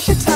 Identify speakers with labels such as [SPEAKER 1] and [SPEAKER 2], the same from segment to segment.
[SPEAKER 1] should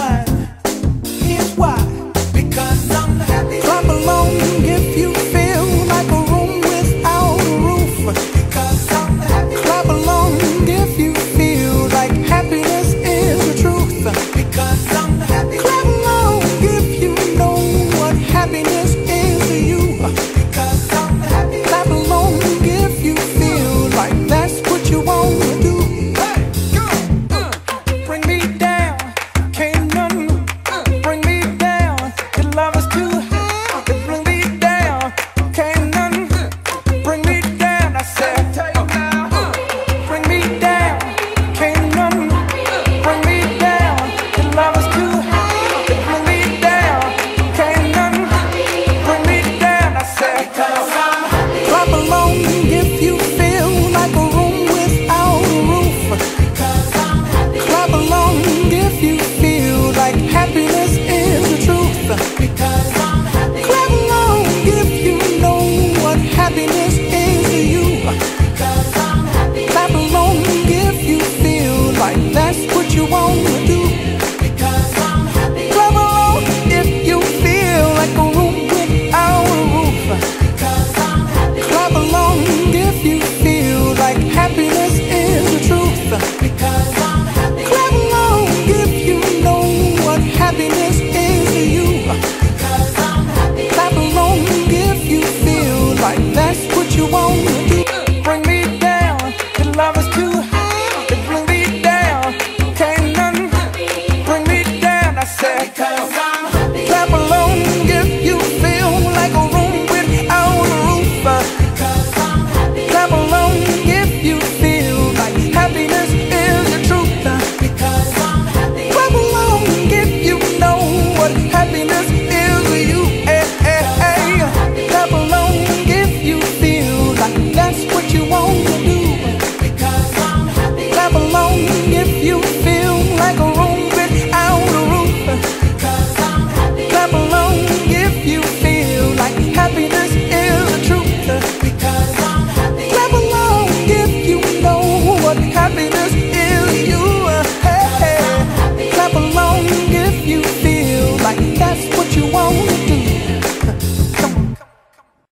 [SPEAKER 1] I'm happy. Clap along.